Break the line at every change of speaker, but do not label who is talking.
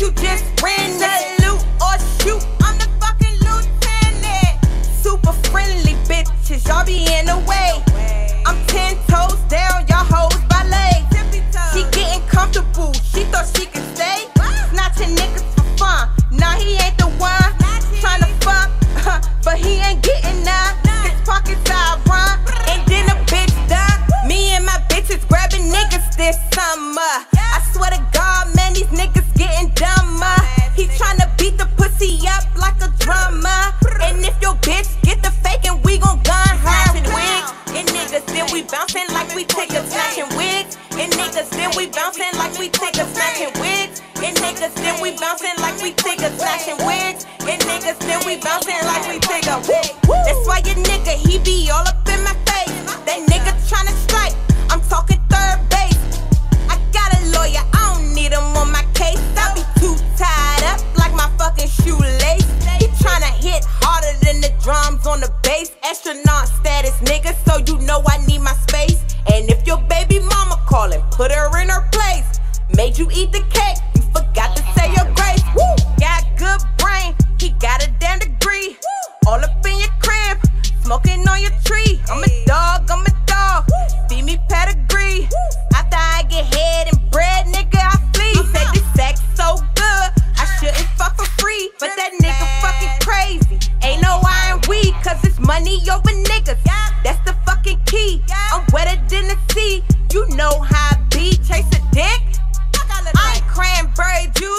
you just ran that loot or shoot. I'm the fucking lieutenant. Super friendly bitches, y'all be in the way.
I'm
ten toes down, y'all hoes by leg.
She
getting comfortable, she thought she could stay. Snatching niggas for fun, nah he ain't the one. Trying to fuck, but he ain't getting none. Niggas then we bouncing like we take a snatching wigs. And niggas then we bouncing like we take a snatching wigs. And niggas then we bouncing like we take a wig. That's why your nigga he be all up in my face. That nigga tryna strike. I'm talking third base. I got a lawyer, I don't need him on my case. I be too tied up like my fucking shoelace. He tryna hit harder than the drums on the bass. Astronaut status, nigga, so you know I put her in her place. Made you eat the cake, you forgot to say your grace. Woo! Got good brain, he got a damn degree. All up in your crib, smoking on your tree. I'm a dog, I'm a dog, See me pedigree. After I get head and bread, nigga, I flee. uh uh-huh. Said this sex so good, I shouldn't fuck for free. But that nigga fucking crazy. Ain't no iron weed, cause it's money over niggas. That's the fucking key. I'm wetter than the sea. You know how I chase chasing dick.
I
ain't cranberry juice.